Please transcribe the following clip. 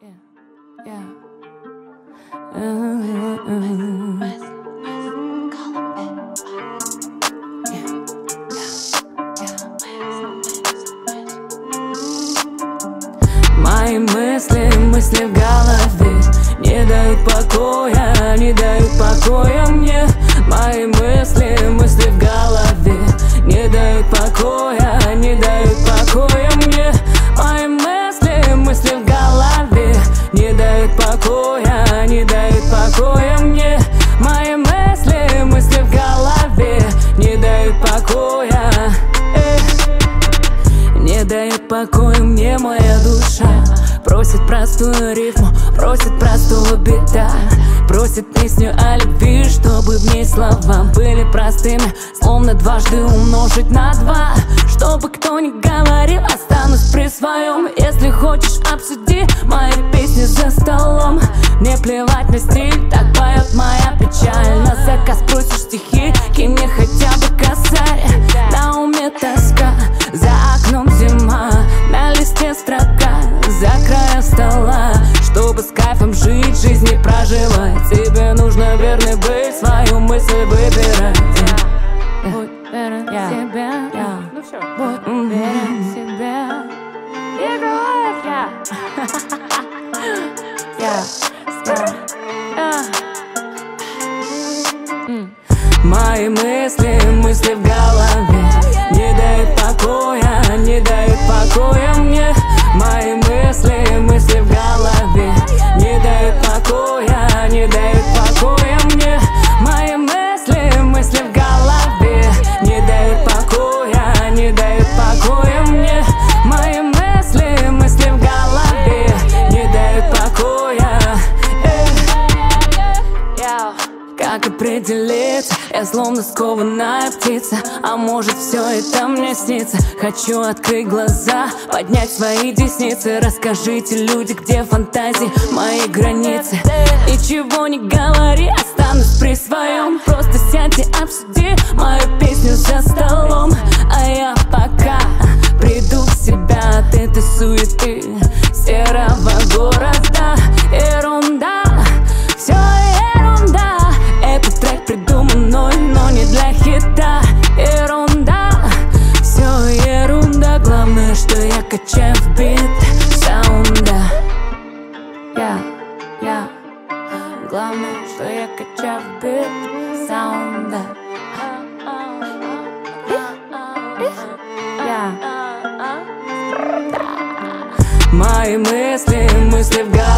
Мои мысли, мысли в голове Не дают покоя, не дают покоя мне. Мои мысли, покоя мне моя душа Просит простую рифму, просит простого бита Просит песню о любви, чтобы в ней слова были простыми Словно дважды умножить на два. Чтобы кто ни говорил, останусь при своем Если хочешь, обсуди мои песни за столом. Мне плевать на стиль, так поет свою мысль выбирать Будь верен себе, будь уверен в себе И говорит я. Я, я, Мои мысли, мысли определиться? Я словно скованная птица А может все это мне снится. Хочу открыть глаза, поднять свои десницы. Расскажите, люди, где фантазии, мои границы. Ничего не говори, останусь при своем Просто сядьте, обсуди мою песню за столом. А я пока приду в себя от этой суеты Серого города хита Ерунда, все ерунда Главное, что я качаю в бит саунда. Я, я Главное, что я качаю в бит саунда. Я. Мои мысли, мысли в голове